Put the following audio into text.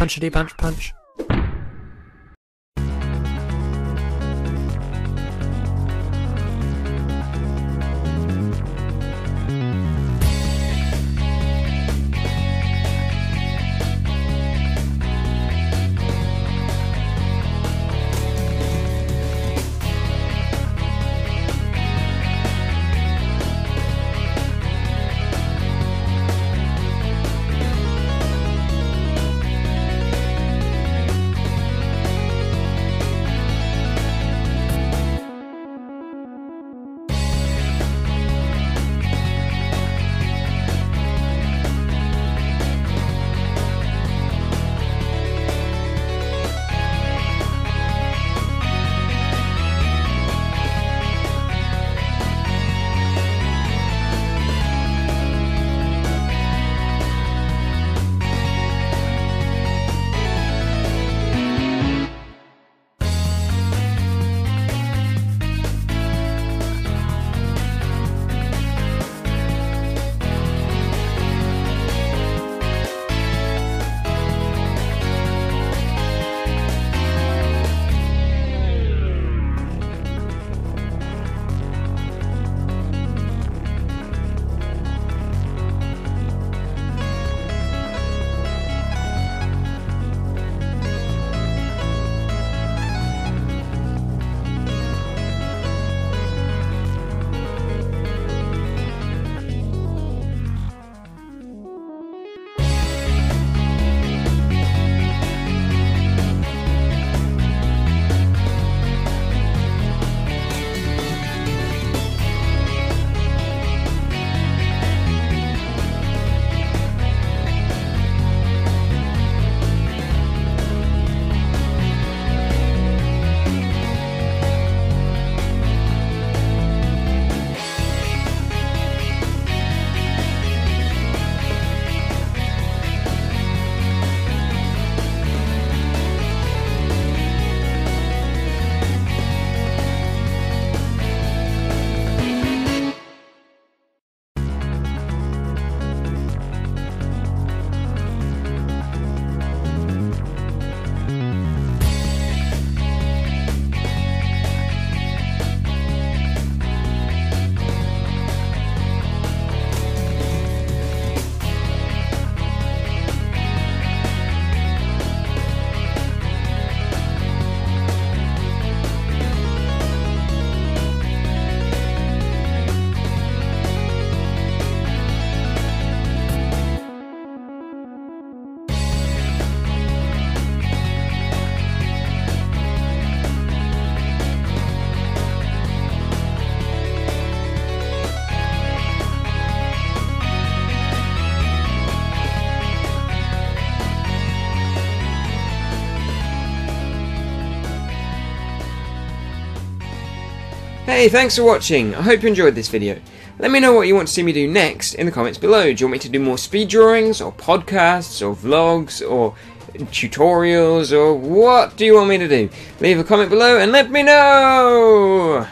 Punchity punch punch. Hey, thanks for watching. I hope you enjoyed this video. Let me know what you want to see me do next in the comments below. Do you want me to do more speed drawings, or podcasts, or vlogs, or tutorials, or what do you want me to do? Leave a comment below and let me know!